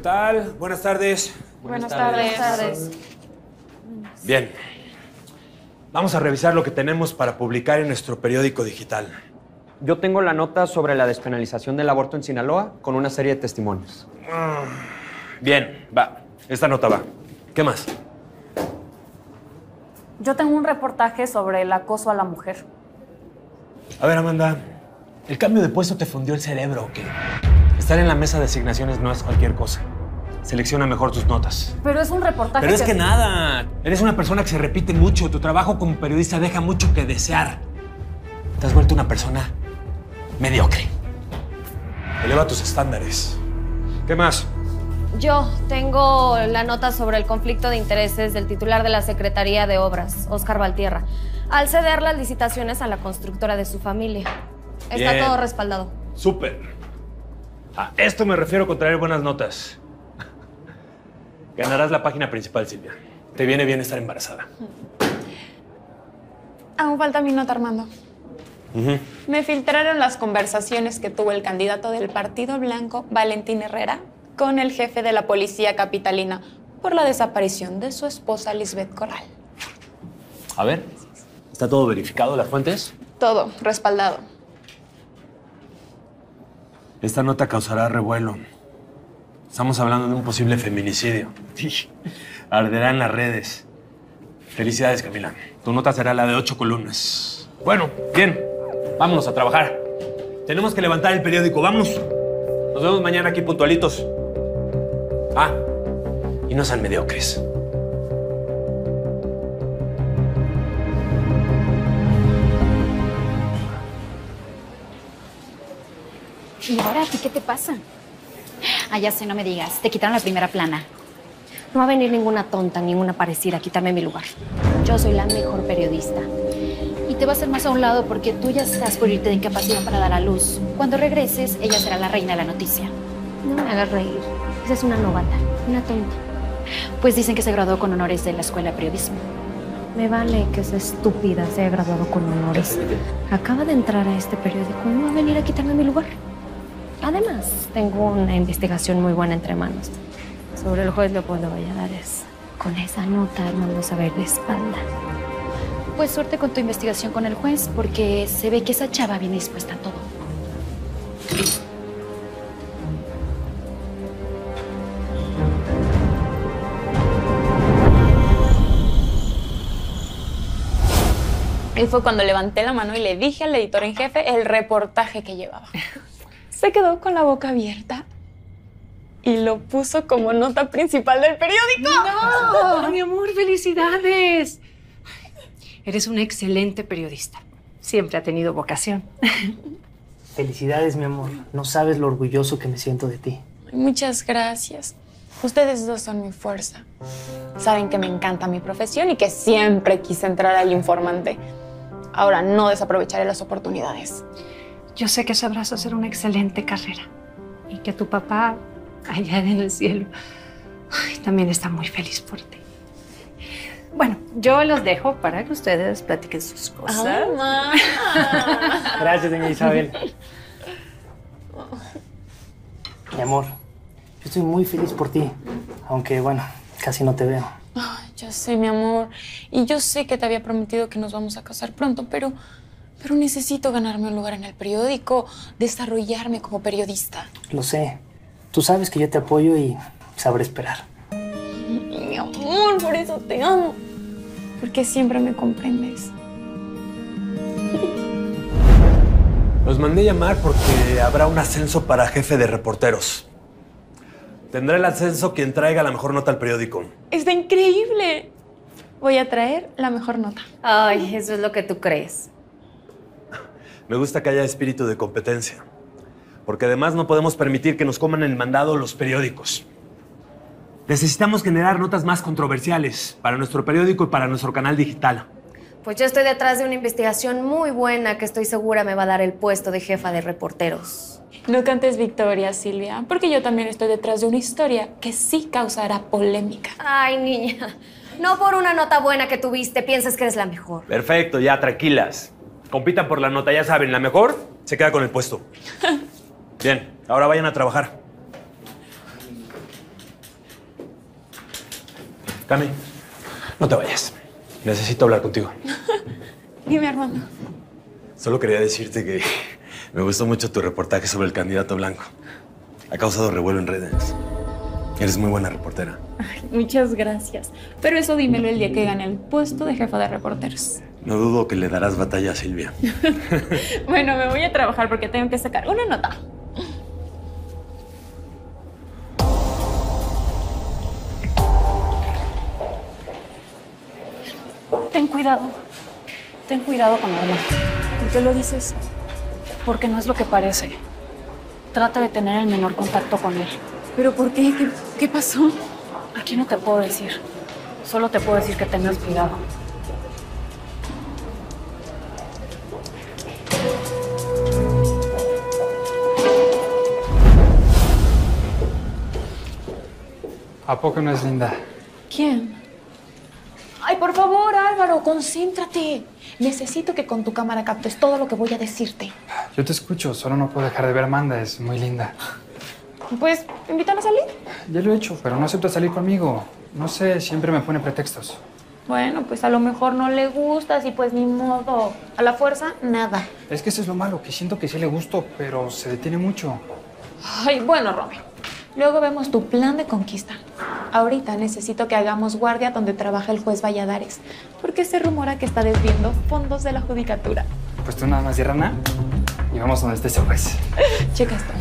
tal? Buenas tardes. Buenas, tardes. Buenas tardes. Bien. Vamos a revisar lo que tenemos para publicar en nuestro periódico digital. Yo tengo la nota sobre la despenalización del aborto en Sinaloa con una serie de testimonios. Bien, va. Esta nota va. ¿Qué más? Yo tengo un reportaje sobre el acoso a la mujer. A ver, Amanda. ¿El cambio de puesto te fundió el cerebro o qué? Estar en la mesa de asignaciones no es cualquier cosa. Selecciona mejor tus notas. Pero es un reportaje Pero es que nada. Eres una persona que se repite mucho. Tu trabajo como periodista deja mucho que desear. Te has vuelto una persona mediocre. Eleva tus estándares. ¿Qué más? Yo tengo la nota sobre el conflicto de intereses del titular de la Secretaría de Obras, Óscar Valtierra, al ceder las licitaciones a la constructora de su familia. Está Bien. todo respaldado. Súper. A esto me refiero con traer buenas notas. Ganarás la página principal, Silvia. Te viene bien estar embarazada. Aún falta mi nota, Armando. Me filtraron las conversaciones que tuvo el candidato del Partido Blanco, Valentín Herrera, con el jefe de la policía capitalina por la desaparición de su esposa Lisbeth Corral. A ver. ¿Está todo verificado, las fuentes? Todo respaldado. Esta nota causará revuelo. Estamos hablando de un posible feminicidio. Arderá en las redes. Felicidades, Camila. Tu nota será la de ocho columnas. Bueno, bien. Vámonos a trabajar. Tenemos que levantar el periódico. Vamos. Nos vemos mañana aquí puntualitos. Ah, y no sean mediocres. ¿Y ahora a ti qué te pasa? Ah, ya sé, no me digas. Te quitaron la primera plana. No va a venir ninguna tonta, ninguna parecida a quitarme mi lugar. Yo soy la mejor periodista. Y te va a hacer más a un lado porque tú ya estás por irte de incapacidad para dar a luz. Cuando regreses, ella será la reina de la noticia. No me hagas reír. Esa es una novata, una tonta. Pues dicen que se graduó con honores de la Escuela de Periodismo. Me vale que esa estúpida se haya graduado con honores. Acaba de entrar a este periódico no va a venir a quitarme mi lugar. Además, tengo una investigación muy buena entre manos sobre el juez Leopoldo Valladares. Con esa nota vamos a ver de espalda. Pues suerte con tu investigación con el juez porque se ve que esa chava viene dispuesta a todo. Y fue cuando levanté la mano y le dije al editor en jefe el reportaje que llevaba. Se quedó con la boca abierta y lo puso como nota principal del periódico. ¡No! Mi amor, felicidades. Eres una excelente periodista. Siempre ha tenido vocación. Felicidades, mi amor. No sabes lo orgulloso que me siento de ti. Muchas gracias. Ustedes dos son mi fuerza. Saben que me encanta mi profesión y que siempre quise entrar al informante. Ahora no desaprovecharé las oportunidades. Yo sé que sabrás hacer una excelente carrera y que tu papá, allá en el cielo, ay, también está muy feliz por ti. Bueno, yo los dejo para que ustedes platiquen sus cosas. Gracias, doña Isabel. Mi amor, yo estoy muy feliz por ti. Aunque, bueno, casi no te veo. Ay, ya sé, mi amor. Y yo sé que te había prometido que nos vamos a casar pronto, pero, pero necesito ganarme un lugar en el periódico, desarrollarme como periodista. Lo sé. Tú sabes que yo te apoyo y sabré esperar. Mi amor, por eso te amo. Porque siempre me comprendes. Los mandé llamar porque habrá un ascenso para jefe de reporteros. Tendrá el ascenso quien traiga la mejor nota al periódico. Está increíble. Voy a traer la mejor nota. Ay, eso es lo que tú crees. Me gusta que haya espíritu de competencia. Porque además no podemos permitir que nos coman el mandado los periódicos. Necesitamos generar notas más controversiales para nuestro periódico y para nuestro canal digital. Pues yo estoy detrás de una investigación muy buena que estoy segura me va a dar el puesto de jefa de reporteros. No cantes victoria, Silvia, porque yo también estoy detrás de una historia que sí causará polémica. Ay, niña, no por una nota buena que tuviste piensas que eres la mejor. Perfecto, ya, tranquilas. Compitan por la nota, ya saben, la mejor se queda con el puesto. Bien, ahora vayan a trabajar. Cami, no te vayas. Necesito hablar contigo. Dime, Armando. Solo quería decirte que me gustó mucho tu reportaje sobre el candidato blanco. Ha causado revuelo en redes. Eres muy buena reportera. Muchas gracias. Pero eso dímelo el día que gane el puesto de jefa de reporteros. No dudo que le darás batalla a Silvia. Bueno, me voy a trabajar porque tengo que sacar una nota. Ten cuidado. Ten cuidado con Armando. ¿Por qué lo dices? Porque no es lo que parece. Trata de tener el menor contacto con él. ¿Pero por qué? ¿Qué, qué pasó? Aquí no te puedo decir. Solo te puedo decir que tengas cuidado. ¿A poco no es linda? ¿Quién? Ay, por favor, Álvaro, concéntrate. Necesito que con tu cámara captes todo lo que voy a decirte. Yo te escucho, solo no puedo dejar de ver a Amanda, es muy linda. Pues, invítala a salir. Ya lo he hecho, pero no acepta salir conmigo. No sé, siempre me pone pretextos. Bueno, pues a lo mejor no le gustas y pues ni modo. A la fuerza, nada. Es que eso es lo malo, que siento que sí le gusto, pero se detiene mucho. Ay, bueno, Romeo. Luego vemos tu plan de conquista. Ahorita necesito que hagamos guardia donde trabaja el juez Valladares, porque se rumora que está desviando fondos de la judicatura. Pues tú nada más rana y vamos donde esté ese juez. Checa esto.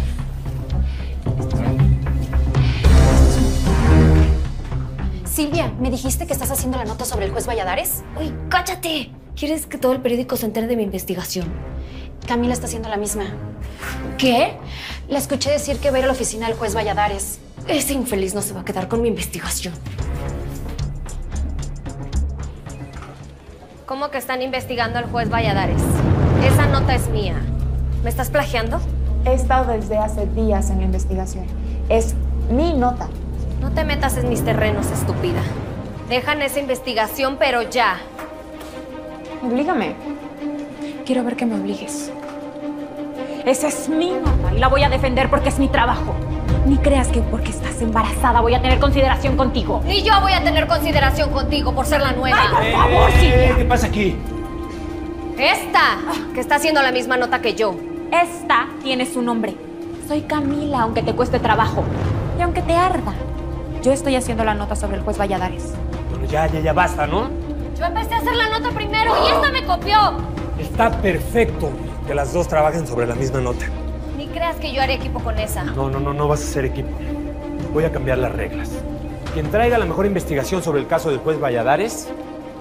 Silvia, ¿me dijiste que estás haciendo la nota sobre el juez Valladares? ¡Uy, cállate! ¿Quieres que todo el periódico se entere de mi investigación? Camila está haciendo la misma. ¿Qué? La escuché decir que va a ir a la oficina del juez Valladares. Ese infeliz no se va a quedar con mi investigación. ¿Cómo que están investigando al juez Valladares? Esa nota es mía. ¿Me estás plagiando? He estado desde hace días en la investigación. Es mi nota. No te metas en mis terrenos, estúpida. Dejan esa investigación, pero ya. Oblígame. Quiero ver que me obligues. Esa es mi nota y la voy a defender porque es mi trabajo. Ni creas que porque estás embarazada voy a tener consideración contigo. Ni yo voy a tener consideración contigo por ser la nueva. ¡Ay, por favor, Silvia! ¿Qué pasa aquí? Esta, que está haciendo la misma nota que yo. Esta tiene su nombre. Soy Camila, aunque te cueste trabajo. Y aunque te arda. Yo estoy haciendo la nota sobre el juez Valladares. Bueno, ya, ya, ya basta, ¿no? Yo empecé a hacer la nota primero y copió. Está perfecto que las dos trabajen sobre la misma nota. Ni creas que yo haré equipo con esa. No, no, no, no vas a ser equipo. Voy a cambiar las reglas. Quien traiga la mejor investigación sobre el caso del juez Valladares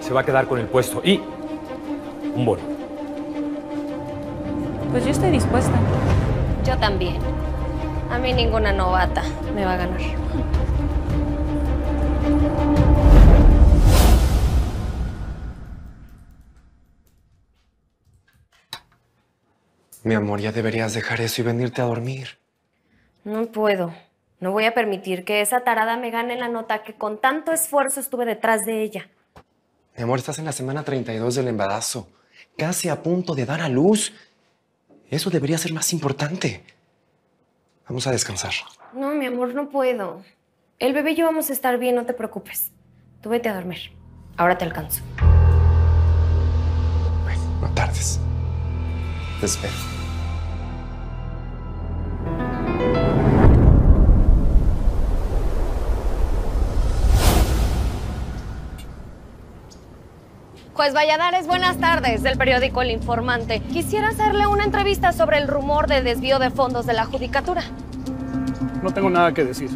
se va a quedar con el puesto y un bono. Pues yo estoy dispuesta. Yo también. A mí ninguna novata me va a ganar. Mi amor, ya deberías dejar eso y venirte a dormir. No puedo. No voy a permitir que esa tarada me gane la nota que con tanto esfuerzo estuve detrás de ella. Mi amor, estás en la semana 32 del embarazo. Casi a punto de dar a luz. Eso debería ser más importante. Vamos a descansar. No, mi amor, no puedo. El bebé y yo vamos a estar bien, no te preocupes. Tú vete a dormir. Ahora te alcanzo. Bueno, no tardes. Te espero. Juez Valladares, buenas tardes, del periódico El Informante. Quisiera hacerle una entrevista sobre el rumor de desvío de fondos de la judicatura. No tengo nada que decir.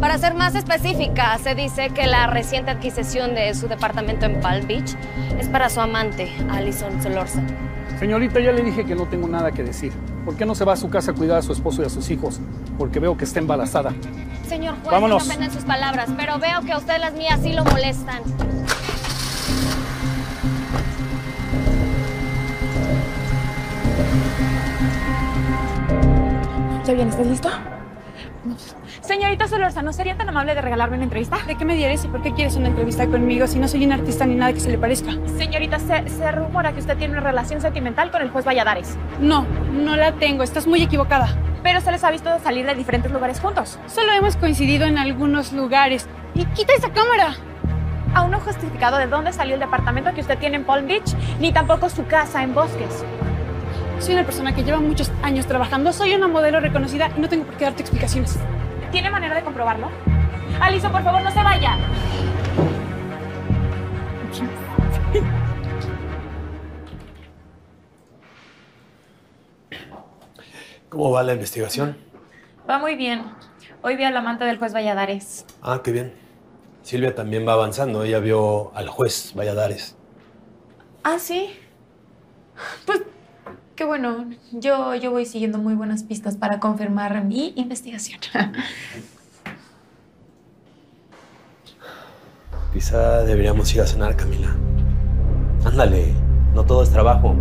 Para ser más específica, se dice que la reciente adquisición de su departamento en Palm Beach es para su amante, Alison Solorza. Señorita, ya le dije que no tengo nada que decir. ¿Por qué no se va a su casa a cuidar a su esposo y a sus hijos? Porque veo que está embarazada. Señor juez, Vámonos. no sus palabras, pero veo que a usted las mías sí lo molestan. ¿Ya bien? ¿Estás listo? Señorita Solorza, ¿no sería tan amable de regalarme una entrevista? ¿De qué me dieres y por qué quieres una entrevista conmigo si no soy un artista ni nada que se le parezca? Señorita, se, se rumora que usted tiene una relación sentimental con el juez Valladares. No, no la tengo. Estás muy equivocada. Pero se les ha visto salir de diferentes lugares juntos. Solo hemos coincidido en algunos lugares. Y quita esa cámara. Aún no justificado de dónde salió el departamento que usted tiene en Palm Beach, ni tampoco su casa en Bosques. Soy una persona que lleva muchos años trabajando, soy una modelo reconocida y no tengo por qué darte explicaciones. ¿Tiene manera de comprobarlo? Alison, por favor, no se vaya. ¿Cómo va la investigación? Va muy bien. Hoy vi al amante del juez Valladares. Ah, qué bien. Silvia también va avanzando. Ella vio al juez Valladares. Ah, sí. Pues qué bueno. Yo, yo voy siguiendo muy buenas pistas para confirmar mi investigación. Quizá deberíamos ir a cenar, Camila. Ándale, no todo es trabajo.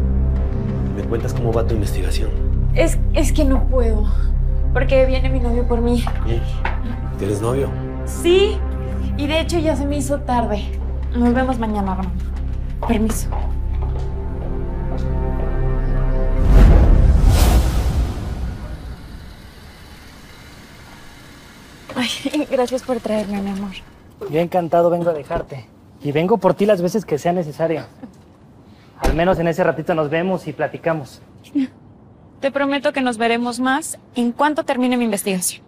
¿Me cuentas cómo va tu investigación? Es, es que no puedo. Porque viene mi novio por mí. ¿Tienes novio? Sí. Y de hecho ya se me hizo tarde. Nos vemos mañana, Armando. Permiso. Ay, gracias por traerme, mi amor. Yo encantado vengo a dejarte. Y vengo por ti las veces que sea necesario. Al menos en ese ratito nos vemos y platicamos. Te prometo que nos veremos más en cuanto termine mi investigación.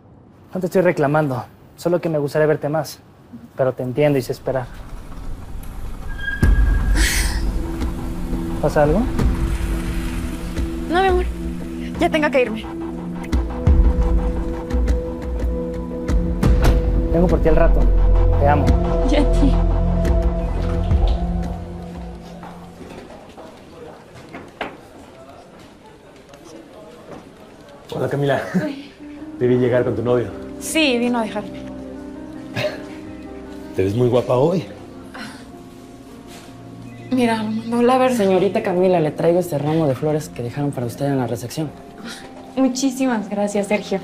No te estoy reclamando, solo que me gustaría verte más. Pero te entiendo y sé esperar. ¿Pasa algo? No, mi amor. Ya tengo que irme. Vengo por ti al rato. Te amo. Y a ti. Hola, Camila. Te vi llegar con tu novio. Sí, vino a dejarme. Te ves muy guapa hoy. Mira, Armando, la verdad. Señorita Camila, le traigo este ramo de flores que dejaron para usted en la recepción. Muchísimas gracias, Sergio.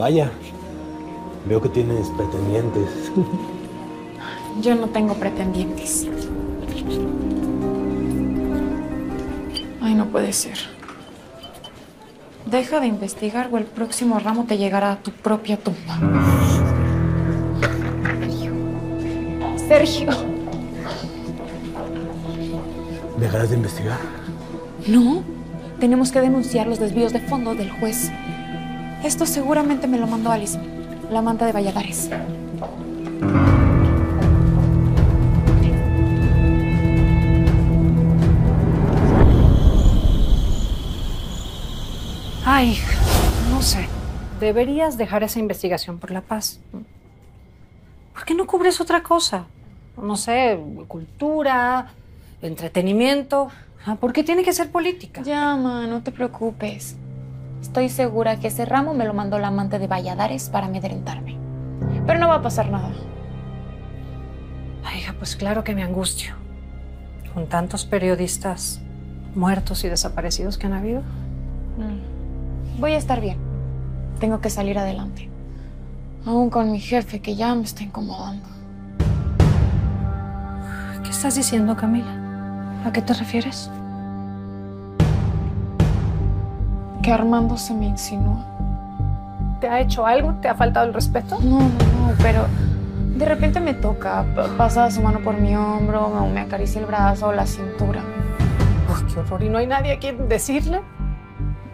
Vaya. Veo que tienes pretendientes. Yo no tengo pretendientes. Ay, no puede ser. Deja de investigar o el próximo ramo te llegará a tu propia tumba. Sergio. ¿Dejarás de investigar? No. Tenemos que denunciar los desvíos de fondo del juez. Esto seguramente me lo mandó Alison, la amante de Valladares. Ay, no sé. Deberías dejar esa investigación por la paz. ¿Por qué no cubres otra cosa? No sé, cultura, entretenimiento. Ah, ¿Por qué tiene que ser política? Ya, no te preocupes. Estoy segura que ese ramo me lo mandó la amante de Valladares para amedrentarme. Pero no va a pasar nada. Ay, hija, pues claro que me angustio. Con tantos periodistas muertos y desaparecidos que han habido. Mm. Voy a estar bien. Tengo que salir adelante. Aún con mi jefe que ya me está incomodando. ¿Qué estás diciendo, Camila? ¿A qué te refieres? Que Armando se me insinúa. ¿Te ha hecho algo? ¿Te ha faltado el respeto? No, no, no, pero de repente me toca, pasa su mano por mi hombro, me, me acaricia el brazo o la cintura. Uf, qué horror. ¿Y no hay nadie a quien decirle?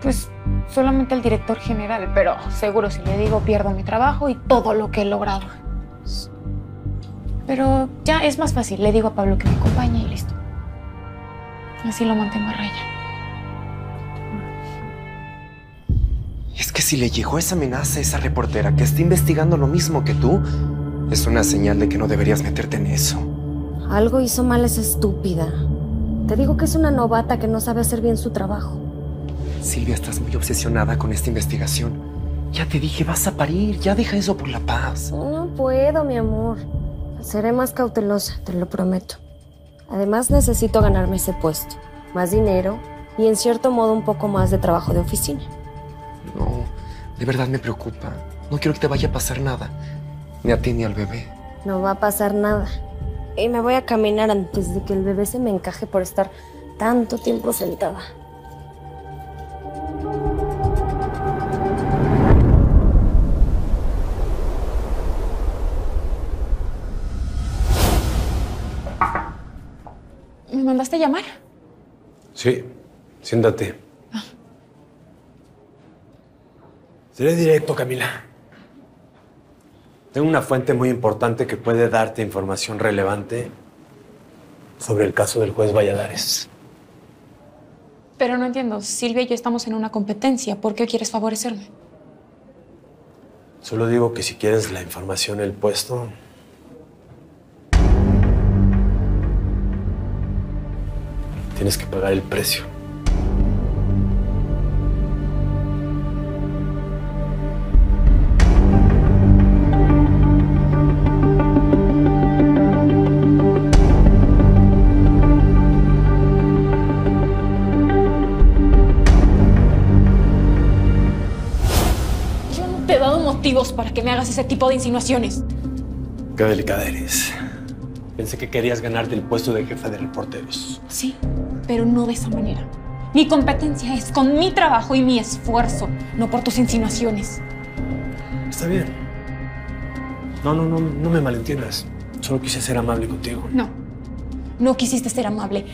Pues solamente el director general, pero seguro si le digo pierdo mi trabajo y todo lo que he logrado. Pero ya es más fácil, le digo a Pablo que me acompañe y listo. Así lo mantengo a raya. Si le llegó esa amenaza a esa reportera que está investigando lo mismo que tú, es una señal de que no deberías meterte en eso. Algo hizo mal esa estúpida. Te digo que es una novata que no sabe hacer bien su trabajo. Silvia, estás muy obsesionada con esta investigación. Ya te dije, vas a parir, ya deja eso por la paz. No puedo, mi amor. Seré más cautelosa, te lo prometo. Además, necesito ganarme ese puesto. Más dinero y, en cierto modo, un poco más de trabajo de oficina. De verdad me preocupa. No quiero que te vaya a pasar nada. Ni a ti ni al bebé. No va a pasar nada. Y me voy a caminar antes de que el bebé se me encaje por estar tanto tiempo sentada. ¿Me mandaste llamar? Sí, siéntate. Seré directo, Camila. Tengo una fuente muy importante que puede darte información relevante sobre el caso del juez Valladares. Pero no entiendo, Silvia y yo estamos en una competencia. ¿Por qué quieres favorecerme? Solo digo que si quieres la información, el puesto, tienes que pagar el precio. Motivos para que me hagas ese tipo de insinuaciones. Qué delicada eres. Pensé que querías ganarte el puesto de jefa de reporteros. Sí, pero no de esa manera. Mi competencia es con mi trabajo y mi esfuerzo, no por tus insinuaciones. Está bien. No, no, no, no me malentiendas. Solo quise ser amable contigo. No, no quisiste ser amable.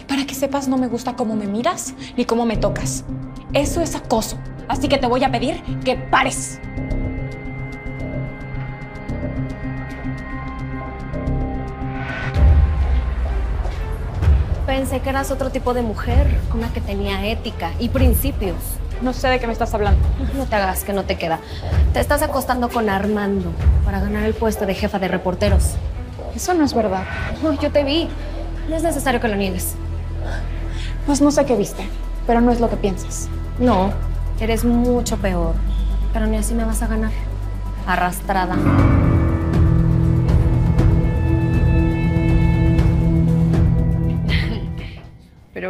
Y para que sepas, no me gusta cómo me miras ni cómo me tocas. Eso es acoso. Así que te voy a pedir que pares. Pensé que eras otro tipo de mujer, una que tenía ética y principios. No sé de qué me estás hablando. No te hagas que no te queda. Te estás acostando con Armando para ganar el puesto de jefa de reporteros. Eso no es verdad. No, yo te vi. No es necesario que lo niegues. Pues no sé qué viste, pero no es lo que piensas. No, eres mucho peor. Pero ni así me vas a ganar. Arrastrada.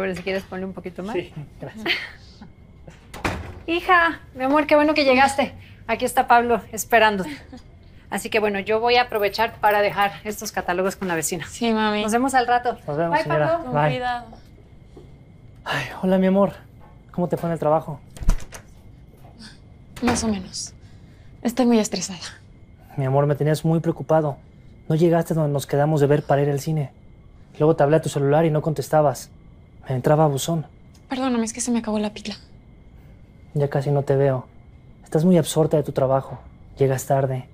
Pero bueno, si quieres ponle un poquito más. Sí, gracias. Hija, mi amor, qué bueno que llegaste. Aquí está Pablo esperándote. Así que bueno, yo voy a aprovechar para dejar estos catálogos con la vecina. Sí, mami. Nos vemos al rato. Nos vemos, Bye, señora. Pablo. Bye. Cuidado. Ay, hola, mi amor. ¿Cómo te fue en el trabajo? Más o menos. Estoy muy estresada. Mi amor, me tenías muy preocupado. No llegaste donde nos quedamos de ver para ir al cine. Luego te hablé a tu celular y no contestabas. Me entraba a buzón. Perdóname, es que se me acabó la pila. Ya casi no te veo. Estás muy absorta de tu trabajo. Llegas tarde.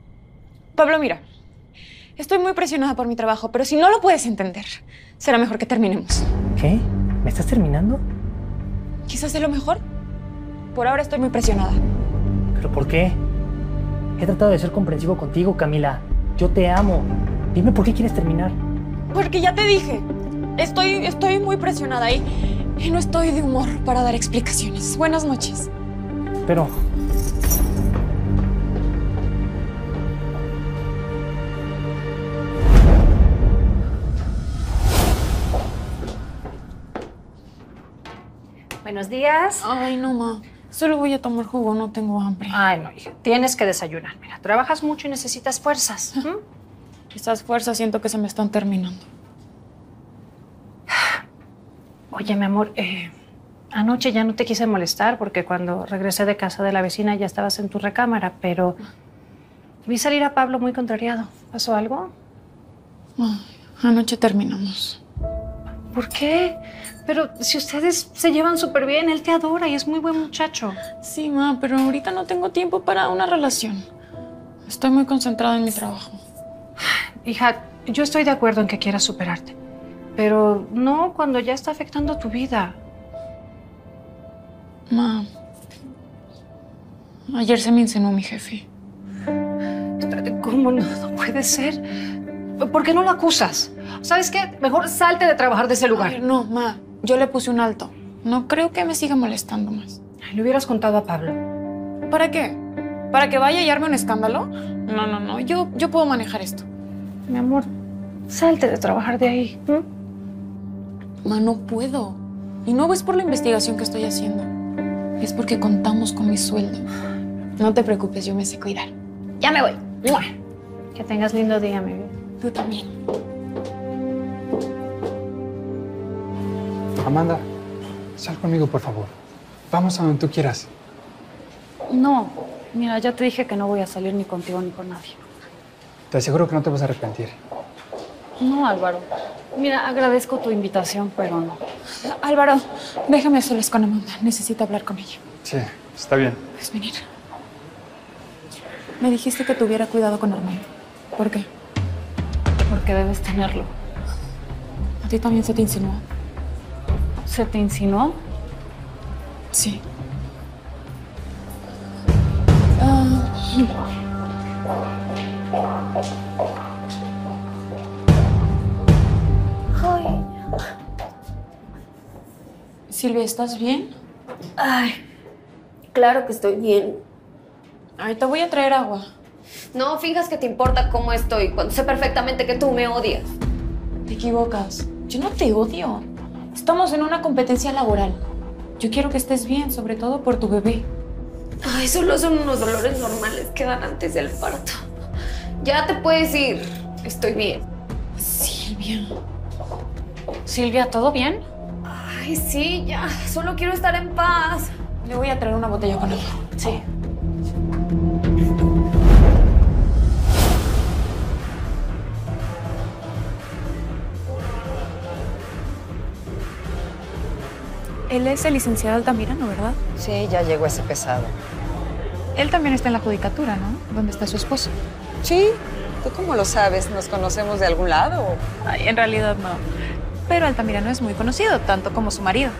Pablo, mira. Estoy muy presionada por mi trabajo, pero si no lo puedes entender, será mejor que terminemos. ¿Qué? ¿Me estás terminando? Quizás sea lo mejor. Por ahora estoy muy presionada. ¿Pero por qué? He tratado de ser comprensivo contigo, Camila. Yo te amo. Dime por qué quieres terminar. Porque ya te dije, estoy, estoy muy presionada y, y no estoy de humor para dar explicaciones. Buenas noches. Pero... Buenos días. Ay, no, ma. Solo voy a tomar jugo, no tengo hambre. Ay, no, hija. Tienes que desayunar. Mira, trabajas mucho y necesitas fuerzas. ¿m? Esas fuerzas siento que se me están terminando. Oye, mi amor, eh, anoche ya no te quise molestar porque cuando regresé de casa de la vecina ya estabas en tu recámara, pero vi salir a Pablo muy contrariado. ¿Pasó algo? Ay, anoche terminamos. ¿Por qué? Pero si ustedes se llevan súper bien, él te adora y es muy buen muchacho. Sí, ma, pero ahorita no tengo tiempo para una relación. Estoy muy concentrada en mi trabajo. Hija, yo estoy de acuerdo en que quieras superarte, pero no cuando ya está afectando tu vida. Ma, ayer se me insinuó mi jefe. ¿cómo no? No puede ser. ¿Por qué no lo acusas? ¿Sabes qué? Mejor salte de trabajar de ese lugar. No, ma, yo le puse un alto. No creo que me siga molestando más. Ay, Le hubieras contado a Pablo. ¿Para qué? ¿Para que vaya y arme un escándalo? No, no, no, yo, yo puedo manejar esto. Mi amor, salte de trabajar de ahí. ¿m? Ma, no puedo. Y no es por la investigación que estoy haciendo. Es porque contamos con mi sueldo. No te preocupes, yo me sé cuidar. Ya me voy. ¡Mua! Que tengas lindo día, mi vida. Tú también. Amanda, sal conmigo, por favor. Vamos a donde tú quieras. No, mira, ya te dije que no voy a salir ni contigo ni con nadie. Te aseguro que no te vas a arrepentir. No, Álvaro. Mira, agradezco tu invitación, pero no. Álvaro, déjame solas con Amanda. Necesito hablar con ella. Sí, está bien. Puedes venir. Me dijiste que tuviera cuidado con Armando. ¿Por qué? Porque debes tenerlo. ¿A ti también se te insinuó? ¿Se te insinuó? Sí. Ah, Silvia, ¿estás bien? Ay, claro que estoy bien. Ay, te voy a traer agua. No finjas que te importa cómo estoy cuando sé perfectamente que tú me odias. Te equivocas. Yo no te odio. Estamos en una competencia laboral. Yo quiero que estés bien, sobre todo por tu bebé. Ay, solo son unos dolores normales que dan antes del parto. Ya te puedes ir. Estoy bien. Silvia. Silvia, ¿todo bien? Ay, sí, ya. Solo quiero estar en paz. Le voy a traer una botella con agua. Sí. Él es el licenciado Altamirano, ¿verdad? Sí, ya llegó ese pesado. Él también está en la judicatura, ¿no? ¿Dónde está su esposo? Sí, ¿tú cómo lo sabes? ¿Nos conocemos de algún lado? Ay, en realidad no. Pero Altamirano es muy conocido, tanto como su marido.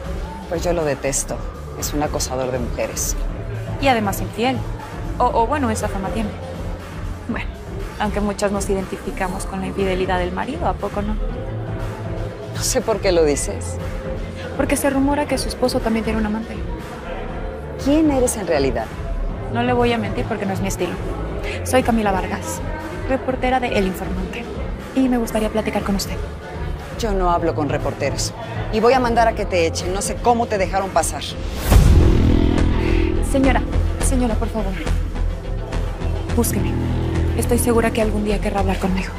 Pues yo lo detesto. Es un acosador de mujeres. Y además infiel. O, o bueno, esa fama tiene. Bueno, aunque muchas nos identificamos con la infidelidad del marido, ¿a poco no? No sé por qué lo dices. Porque se rumora que su esposo también tiene un amante. ¿Quién eres en realidad? No le voy a mentir porque no es mi estilo. Soy Camila Vargas, reportera de El Informante. Y me gustaría platicar con usted. Yo no hablo con reporteros. Y voy a mandar a que te echen. No sé cómo te dejaron pasar. Señora, señora, por favor. Búsqueme. Estoy segura que algún día querrá hablar conmigo.